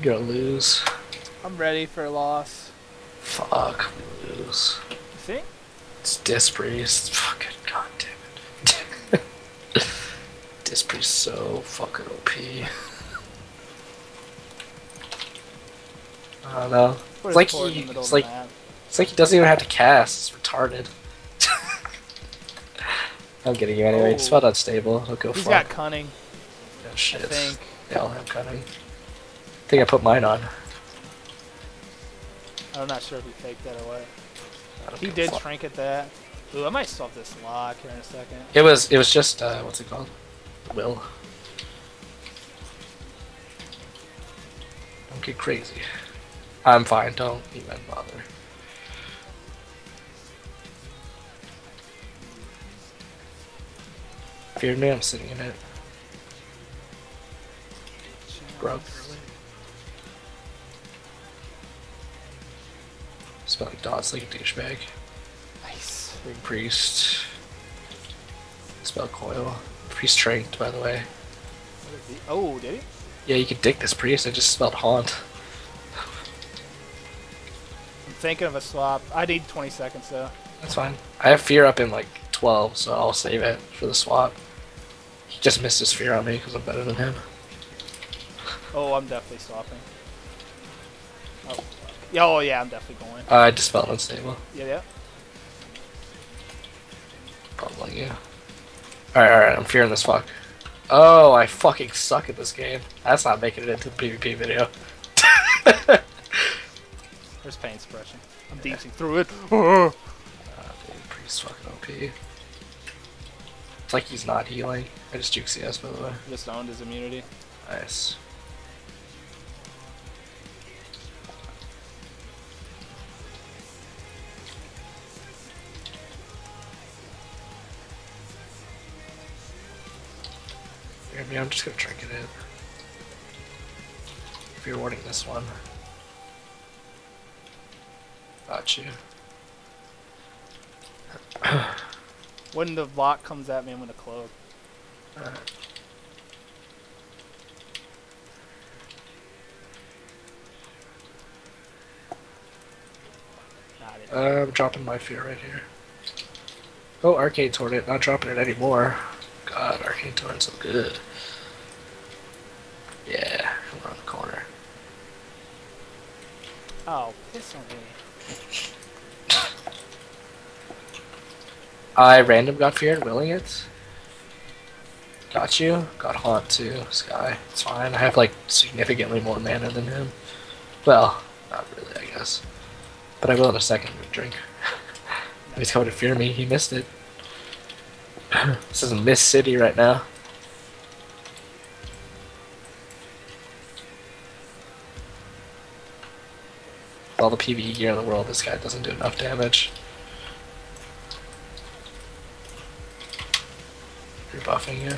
Gonna lose. I'm ready for a loss. Fuck, we lose. You think? It's Disc priest. Fucking goddamn it. Disc priest so fucking OP. I don't know. It's like his board in he, it's like, it's like he doesn't even have to cast. It's retarded. I'm getting you anyway. Oh. It's about unstable. He'll go He's fuck. got cunning, Oh, I shit. think. They all have cunning. I think I put mine on. I'm not sure if he faked that away. He did fuck. trinket that. Ooh, I might solve this lock here in a second. It was it was just uh, what's it called? Will. Don't get crazy. I'm fine. Don't even bother. Fear me, I'm sitting in it. Grub. Spelling dots like a douchebag. Nice. Big priest. Spell coil. Priest strength, by the way. What is? Oh, did he? Yeah, you could dig this priest. I just spelled haunt. I'm thinking of a swap. I need 20 seconds though. That's fine. I have fear up in like 12, so I'll save it for the swap. He just missed his fear on me because I'm better than him. Oh, I'm definitely swapping. Oh. Yeah, oh yeah, I'm definitely going. Uh, I just spelled unstable. Yeah, yeah. Probably, yeah. Alright, alright, I'm fearing this fuck. Oh, I fucking suck at this game. That's not making it into the PvP video. There's pain suppression. I'm DPSing through it. Ah, dude, priest fucking OP. It's like he's not healing. I just juke CS, by the way. Just owned his immunity. Nice. Maybe I'm just gonna drink it in. If you're warning this one. Got you. When the lock comes at me, I'm gonna cloak. Alright. Uh, I'm dropping my fear right here. Oh, Arcane Torrent, not dropping it anymore. God, Arcane Torrent's so good. Yeah, around the corner. Oh, piss on me. I random got fear and willing it. Got you. Got haunt too. Sky. It's fine. I have like significantly more mana than him. Well, not really, I guess. But I will in a second drink. He's coming to fear me. He missed it. This is Miss City right now. With all the PvE gear in the world, this guy doesn't do enough damage. Rebuffing you.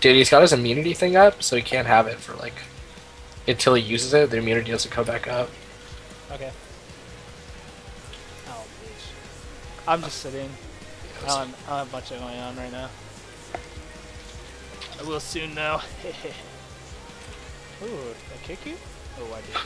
Dude, he's got his immunity thing up, so he can't have it for like until he uses it. The immunity doesn't come back up. Okay. I'm just sitting. I don't, I don't have much going on right now. I will soon though. Ooh, I kick you? Oh, I did.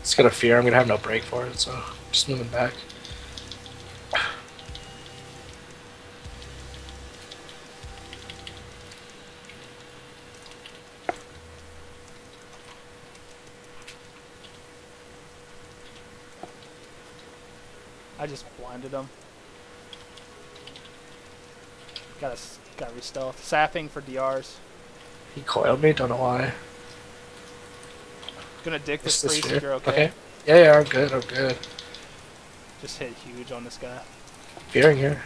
It's gonna fear. I'm gonna have no break for it, so just moving back. I just blinded him. Gotta, s- gotta re-stealth. Sapping for DRs. He coiled me. Don't know why. Gonna dick this this priest if you're okay. Okay. Yeah, yeah. I'm good. I'm good. Just hit huge on this guy. Fearing here.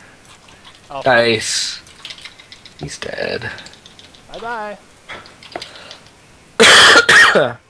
Oh, Nice. He's dead. bye bye.